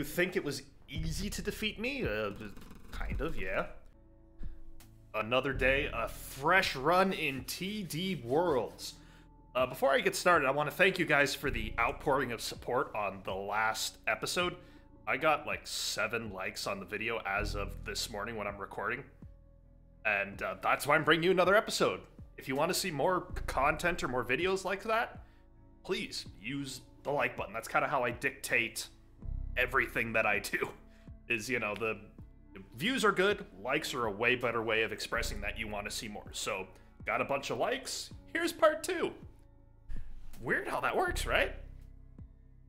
you think it was easy to defeat me? Uh, kind of, yeah. Another day, a fresh run in TD Worlds. Uh, before I get started, I want to thank you guys for the outpouring of support on the last episode. I got like seven likes on the video as of this morning when I'm recording. And uh, that's why I'm bringing you another episode. If you want to see more content or more videos like that, please use the like button. That's kind of how I dictate everything that I do. Is, you know, the views are good, likes are a way better way of expressing that you want to see more. So, got a bunch of likes. Here's part two. Weird how that works, right?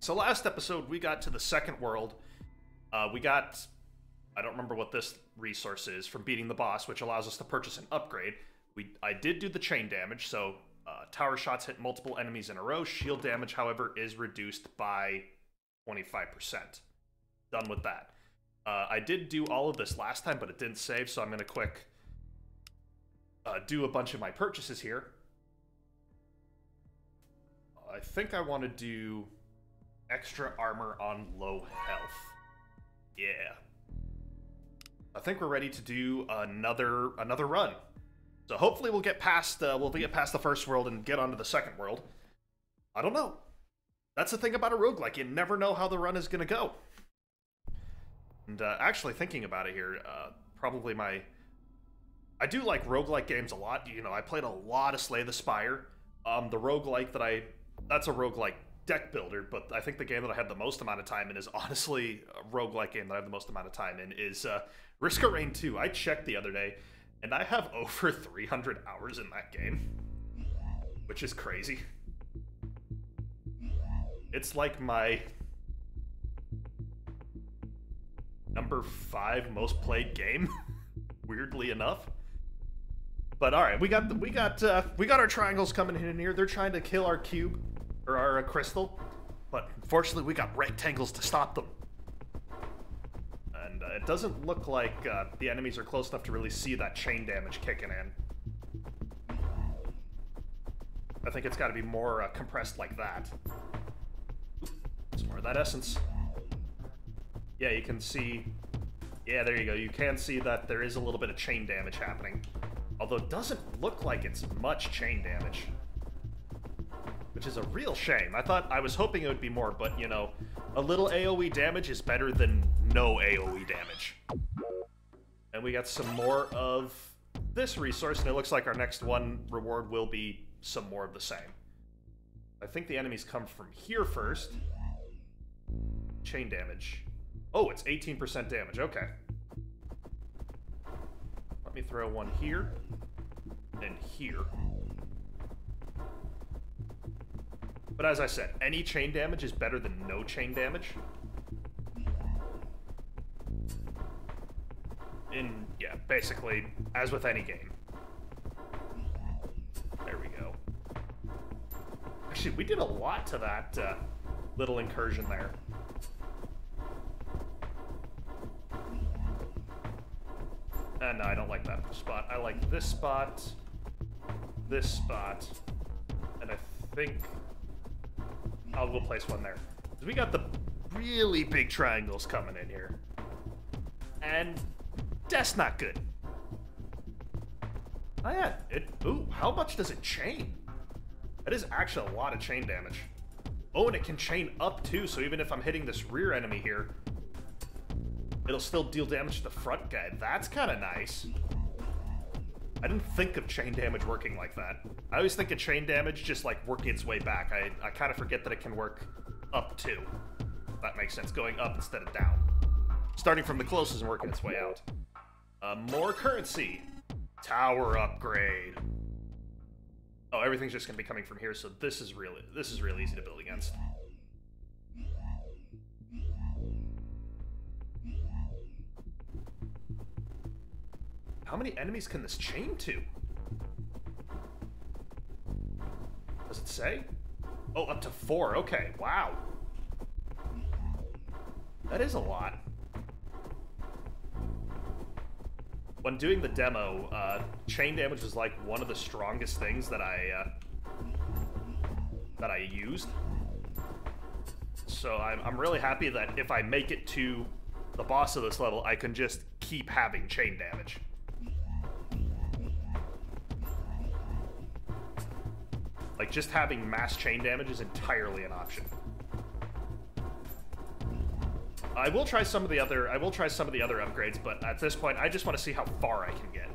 So, last episode, we got to the second world. Uh, we got, I don't remember what this resource is, from beating the boss, which allows us to purchase an upgrade. We, I did do the chain damage, so uh, tower shots hit multiple enemies in a row. Shield damage, however, is reduced by 25%. Done with that. Uh, I did do all of this last time, but it didn't save, so I'm going to quick uh, do a bunch of my purchases here. I think I want to do extra armor on low health. Yeah. I think we're ready to do another another run. So hopefully we'll get past uh, we'll get past the first world and get onto the second world. I don't know. That's the thing about a roguelike. You never know how the run is going to go. And uh, actually thinking about it here, uh, probably my... I do like roguelike games a lot. You know, I played a lot of Slay the Spire. Um, the roguelike that I... That's a roguelike deck builder, but I think the game that I have the most amount of time in is honestly a roguelike game that I have the most amount of time in is uh, Risk of Rain 2. I checked the other day, and I have over 300 hours in that game, which is crazy. It's like my number five most played game, weirdly enough. But all right, we got the, we got uh, we got our triangles coming in here. They're trying to kill our cube or our uh, crystal, but unfortunately, we got rectangles to stop them. And uh, it doesn't look like uh, the enemies are close enough to really see that chain damage kicking in. I think it's got to be more uh, compressed like that. Some more of that essence. Yeah, you can see... Yeah, there you go. You can see that there is a little bit of chain damage happening. Although it doesn't look like it's much chain damage. Which is a real shame. I thought I was hoping it would be more, but, you know, a little AoE damage is better than no AoE damage. And we got some more of this resource, and it looks like our next one reward will be some more of the same. I think the enemies come from here first. Chain damage. Oh, it's 18% damage. Okay. Let me throw one here and here. But as I said, any chain damage is better than no chain damage. In, yeah, basically, as with any game. There we go. Actually, we did a lot to that uh, little incursion there. Uh, no, I don't like that spot. I like this spot, this spot, and I think I'll go place one there. We got the really big triangles coming in here. And that's not good. Oh yeah, it, ooh, how much does it chain? That is actually a lot of chain damage. Oh, and it can chain up too, so even if I'm hitting this rear enemy here, it'll still deal damage to the front guy. That's kind of nice. I didn't think of chain damage working like that. I always think of chain damage just like working its way back. I, I kind of forget that it can work up too. That makes sense, going up instead of down. Starting from the closest and working its way out. Uh, more currency. Tower upgrade. Oh, everything's just gonna be coming from here, so this is really this is really easy to build against. How many enemies can this chain to? Does it say? Oh, up to four. Okay, wow. That is a lot. When doing the demo, uh, chain damage was like one of the strongest things that I uh, that I used. So I'm, I'm really happy that if I make it to the boss of this level, I can just keep having chain damage. Like, just having mass chain damage is entirely an option. I will try some of the other I will try some of the other upgrades, but at this point I just want to see how far I can get.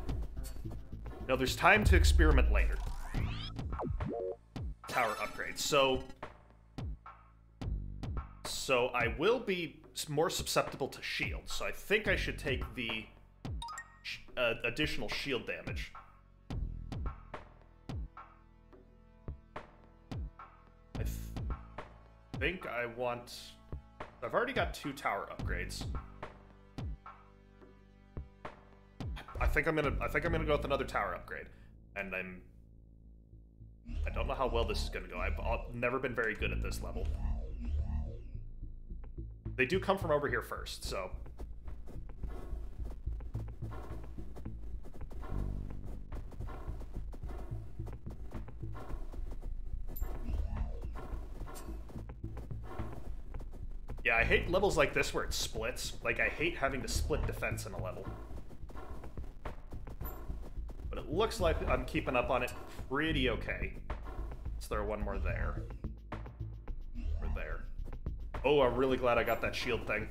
No, there's time to experiment later. Tower upgrades. So so I will be more susceptible to shields. So I think I should take the uh, additional shield damage. Think I want I've already got two tower upgrades. I think I'm gonna I think I'm gonna go with another tower upgrade. And I'm I don't know how well this is gonna go. I've, I've never been very good at this level. They do come from over here first, so Yeah, I hate levels like this where it splits. Like, I hate having to split defense in a level. But it looks like I'm keeping up on it pretty okay. Let's throw one more there. Or there. Oh, I'm really glad I got that shield thing.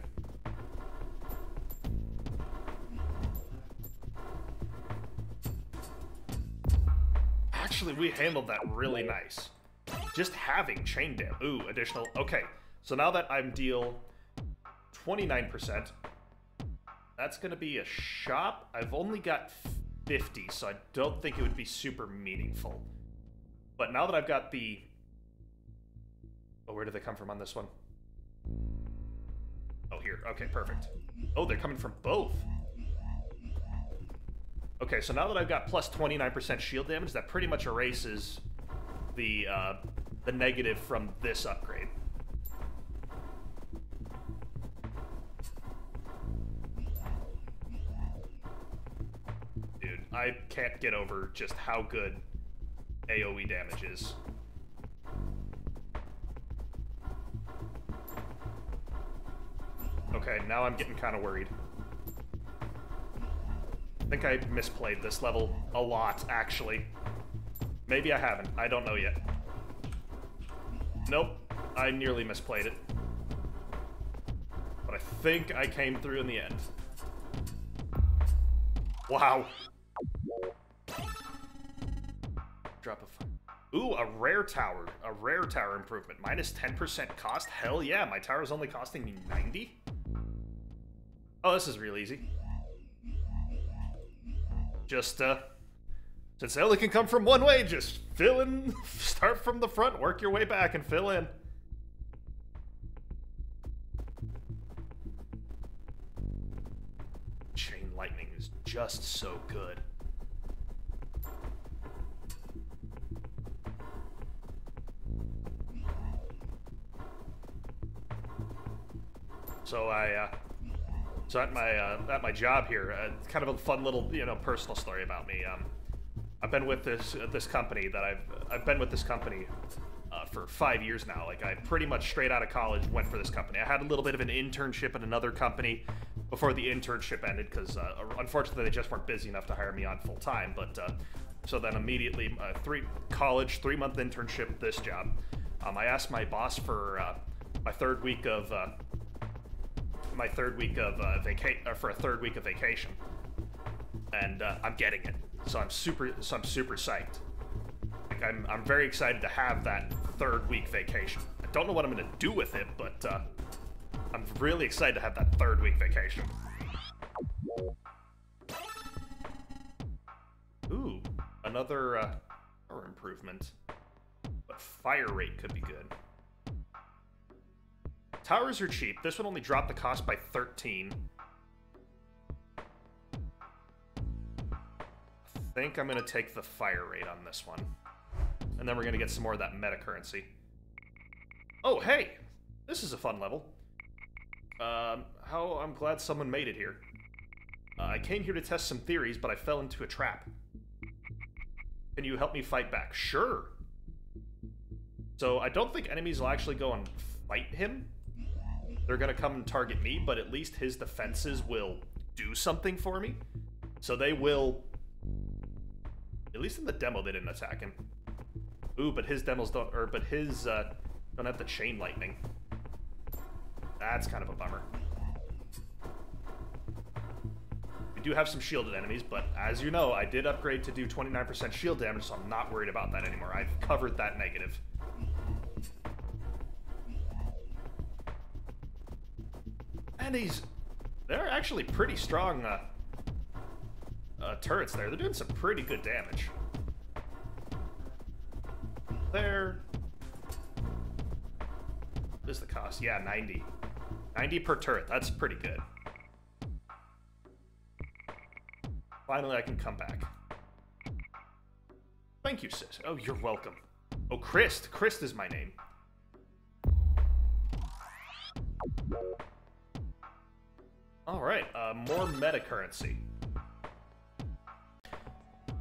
Actually, we handled that really nice. Just having chain dam. Ooh, additional. Okay. So now that I'm deal 29%, that's going to be a shop. I've only got 50, so I don't think it would be super meaningful. But now that I've got the... Oh, where do they come from on this one? Oh, here. Okay, perfect. Oh, they're coming from both. Okay, so now that I've got plus 29% shield damage, that pretty much erases the, uh, the negative from this upgrade. I can't get over just how good AoE damage is. Okay, now I'm getting kind of worried. I think I misplayed this level a lot, actually. Maybe I haven't. I don't know yet. Nope. I nearly misplayed it. But I think I came through in the end. Wow. Drop a... Ooh, a rare tower. A rare tower improvement. Minus 10% cost? Hell yeah, my tower is only costing me 90? Oh, this is real easy. Just, uh... Since it only can come from one way, just fill in... Start from the front, work your way back, and fill in. Chain lightning is just so good. So I, uh, so at my uh, at my job here, uh, kind of a fun little you know personal story about me. Um, I've been with this uh, this company that I've I've been with this company uh, for five years now. Like I pretty much straight out of college went for this company. I had a little bit of an internship at another company before the internship ended because uh, unfortunately they just weren't busy enough to hire me on full time. But so then immediately three college three month internship this job. Um, I asked my boss for my third week of my third week of uh, vacation, for a third week of vacation, and uh, I'm getting it. So I'm super, so I'm super psyched. Like I'm, I'm very excited to have that third week vacation. I don't know what I'm gonna do with it, but uh, I'm really excited to have that third week vacation. Ooh, another uh, improvement. But fire rate could be good. Towers are cheap. This one only dropped the cost by 13. I think I'm going to take the fire rate on this one. And then we're going to get some more of that meta currency. Oh, hey! This is a fun level. Um, how I'm glad someone made it here. Uh, I came here to test some theories, but I fell into a trap. Can you help me fight back? Sure! So I don't think enemies will actually go and fight him. They're gonna come and target me, but at least his defenses will do something for me. So they will. At least in the demo, they didn't attack him. Ooh, but his demos don't, or but his uh, don't have the chain lightning. That's kind of a bummer. We do have some shielded enemies, but as you know, I did upgrade to do 29% shield damage, so I'm not worried about that anymore. I've covered that negative. These, they're actually pretty strong uh, uh, turrets there. They're doing some pretty good damage. There. What is the cost? Yeah, 90. 90 per turret. That's pretty good. Finally, I can come back. Thank you, sis. Oh, you're welcome. Oh, Christ. Christ is my name. Alright, uh, more meta currency.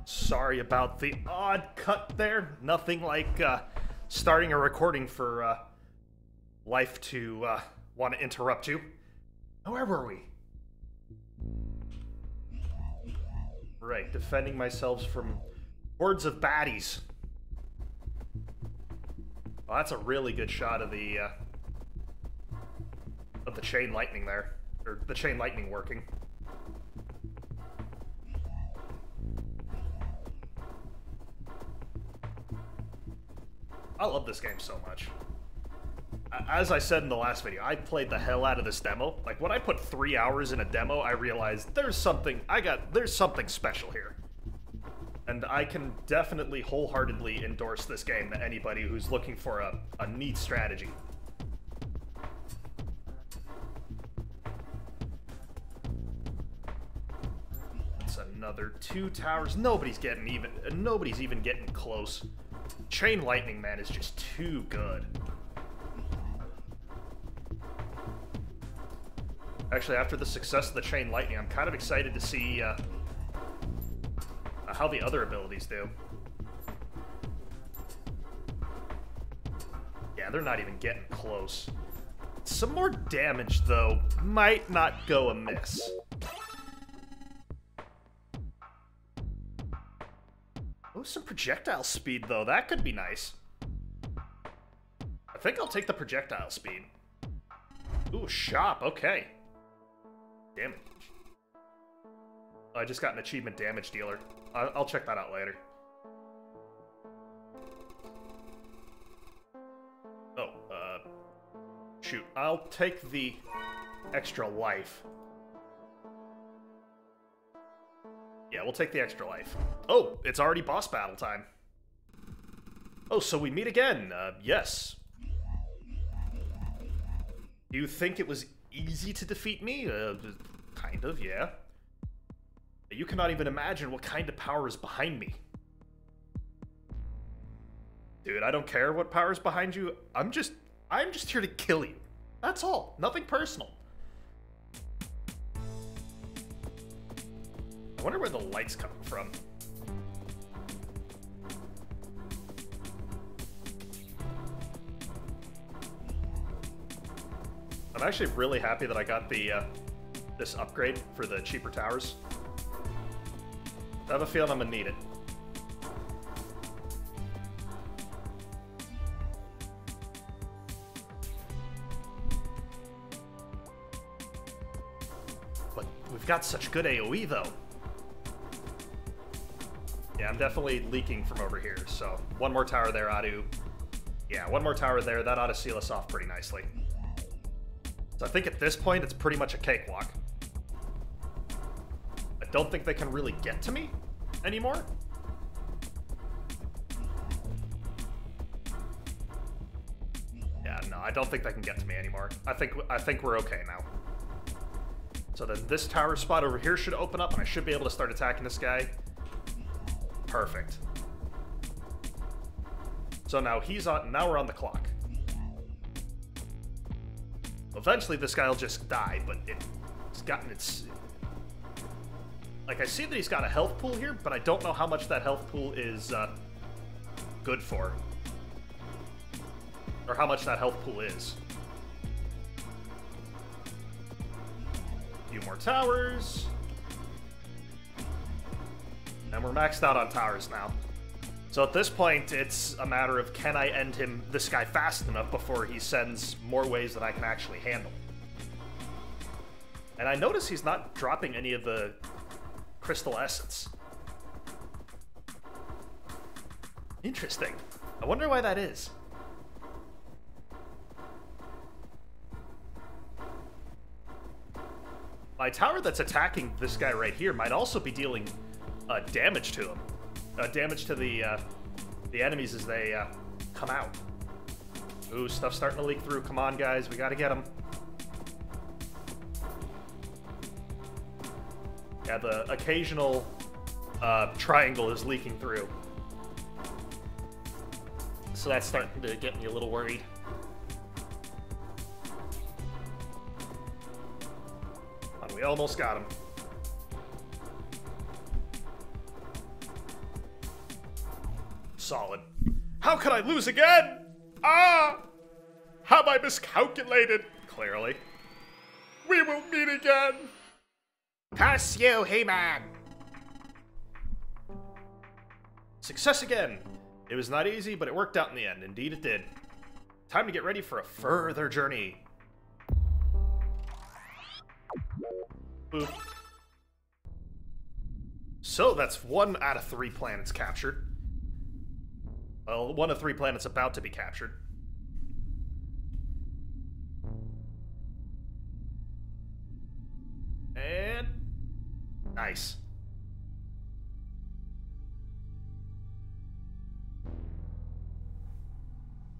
Sorry about the odd cut there. Nothing like uh, starting a recording for uh, life to uh, want to interrupt you. Where were we? Right, defending myself from hordes of baddies. Well, that's a really good shot of the uh, of the chain lightning there, or the chain lightning working. I love this game so much. As I said in the last video, I played the hell out of this demo. Like, when I put three hours in a demo, I realized there's something, I got, there's something special here. And I can definitely wholeheartedly endorse this game to anybody who's looking for a, a neat strategy. Two towers. Nobody's getting even, nobody's even getting close. Chain Lightning, man, is just too good. Actually, after the success of the Chain Lightning, I'm kind of excited to see uh, how the other abilities do. Yeah, they're not even getting close. Some more damage, though, might not go amiss. Some projectile speed, though. That could be nice. I think I'll take the projectile speed. Ooh, shop. Okay. Damn it. I just got an achievement damage dealer. I'll, I'll check that out later. Oh, uh... Shoot. I'll take the extra life. Yeah, we'll take the extra life. Oh, it's already boss battle time. Oh, so we meet again. Uh, yes. You think it was easy to defeat me? Uh, kind of, yeah. You cannot even imagine what kind of power is behind me. Dude, I don't care what power is behind you. I'm just, I'm just here to kill you. That's all. Nothing personal. I wonder where the light's coming from. I'm actually really happy that I got the uh, this upgrade for the cheaper towers. I have a feeling I'm gonna need it. But we've got such good AoE though. I'm definitely leaking from over here, so one more tower there ought to... Yeah, one more tower there, that ought to seal us off pretty nicely. So I think at this point, it's pretty much a cakewalk. I don't think they can really get to me anymore. Yeah, no, I don't think they can get to me anymore. I think I think we're okay now. So then this tower spot over here should open up, and I should be able to start attacking this guy. Perfect. So now he's on. Now we're on the clock. Eventually, this guy will just die, but it, it's gotten its. Like I see that he's got a health pool here, but I don't know how much that health pool is uh, good for, or how much that health pool is. A few more towers. And we're maxed out on towers now. So at this point, it's a matter of can I end him, this guy, fast enough before he sends more waves that I can actually handle. And I notice he's not dropping any of the crystal essence. Interesting. I wonder why that is. My tower that's attacking this guy right here might also be dealing uh, damage to them, Uh, damage to the uh, the enemies as they uh, come out. Ooh, stuff's starting to leak through. Come on, guys. We gotta get them. Yeah, the occasional uh, triangle is leaking through. So that's starting to get me a little worried. We almost got him. Solid. How could I lose again? Ah! Have I miscalculated? Clearly. We will meet again. Curse you, He-Man! Success again. It was not easy, but it worked out in the end. Indeed it did. Time to get ready for a further journey. Boop. So that's one out of three planets captured. Well, one of three planets about to be captured. And... Nice.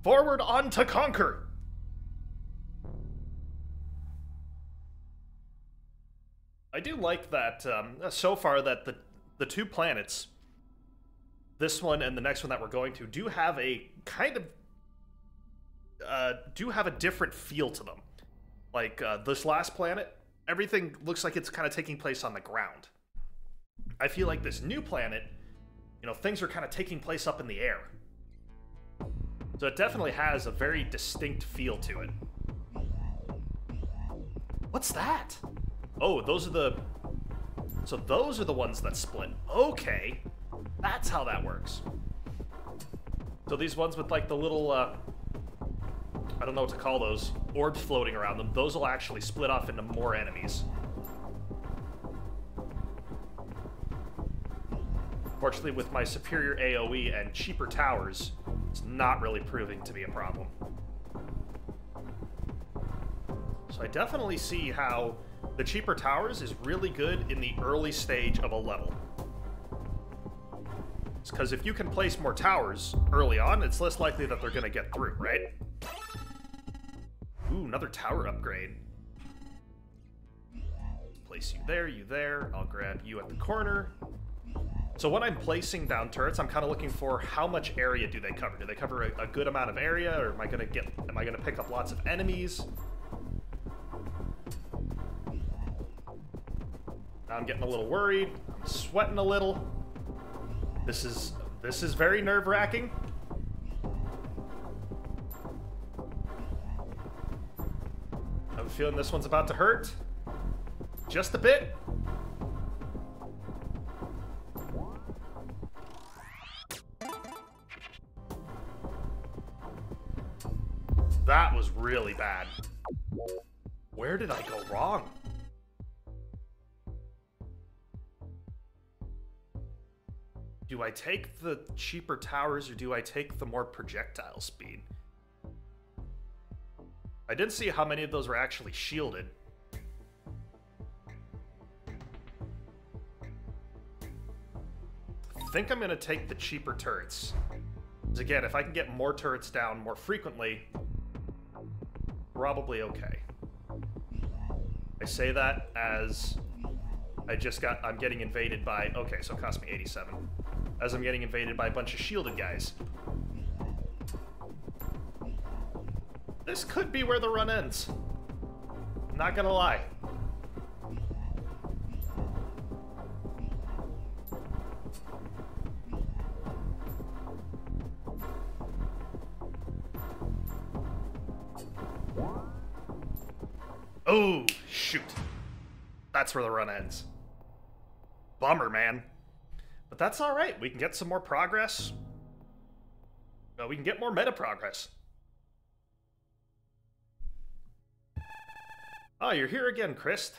Forward on to conquer! I do like that, um, so far, that the, the two planets, this one and the next one that we're going to, do have a kind of, uh, do have a different feel to them. Like, uh, this last planet, everything looks like it's kind of taking place on the ground. I feel like this new planet, you know, things are kind of taking place up in the air. So it definitely has a very distinct feel to it. What's that? Oh, those are the... So those are the ones that split. Okay. That's how that works. So these ones with like the little, uh... I don't know what to call those. Orbs floating around them. Those will actually split off into more enemies. Fortunately, with my superior AoE and cheaper towers, it's not really proving to be a problem. So I definitely see how the cheaper towers is really good in the early stage of a level. Because if you can place more towers early on, it's less likely that they're going to get through, right? Ooh, another tower upgrade. Place you there, you there. I'll grab you at the corner. So when I'm placing down turrets, I'm kind of looking for how much area do they cover? Do they cover a, a good amount of area, or am I gonna get? Am I gonna pick up lots of enemies? Now I'm getting a little worried. I'm sweating a little. This is this is very nerve-wracking. I have a feeling this one's about to hurt. Just a bit. That was really bad. Where did I go wrong? Do I take the cheaper towers or do I take the more projectile speed? I didn't see how many of those were actually shielded. I think I'm going to take the cheaper turrets. Because again, if I can get more turrets down more frequently, probably okay. I say that as I just got, I'm getting invaded by, okay, so it cost me 87. As I'm getting invaded by a bunch of shielded guys. This could be where the run ends. Not gonna lie. Oh, shoot. that's where the run ends. Bummer, man. That's all right. We can get some more progress. Uh, we can get more meta progress. Oh, you're here again, Christ.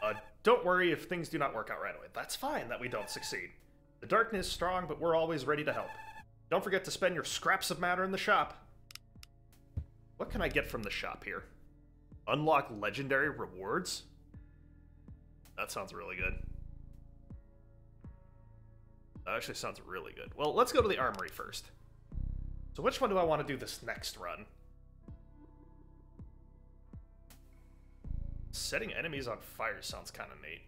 Uh, don't worry if things do not work out right away. That's fine that we don't succeed. The darkness is strong, but we're always ready to help. Don't forget to spend your scraps of matter in the shop. What can I get from the shop here? Unlock legendary rewards? That sounds really good. That actually sounds really good. Well, let's go to the armory first. So which one do I want to do this next run? Setting enemies on fire sounds kind of neat.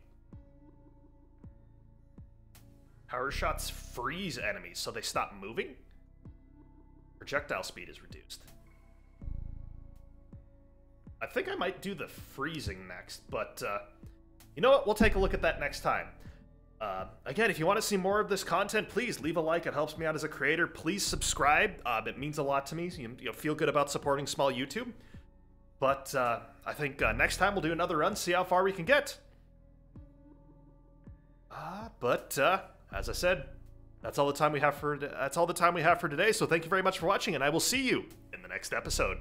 Power shots freeze enemies so they stop moving? Projectile speed is reduced. I think I might do the freezing next, but uh, you know what? We'll take a look at that next time. Uh, again, if you want to see more of this content, please leave a like. It helps me out as a creator. Please subscribe. Uh, it means a lot to me. You, you feel good about supporting small YouTube. But uh, I think uh, next time we'll do another run, see how far we can get. Uh, but uh, as I said, that's all the time we have for that's all the time we have for today. So thank you very much for watching, and I will see you in the next episode.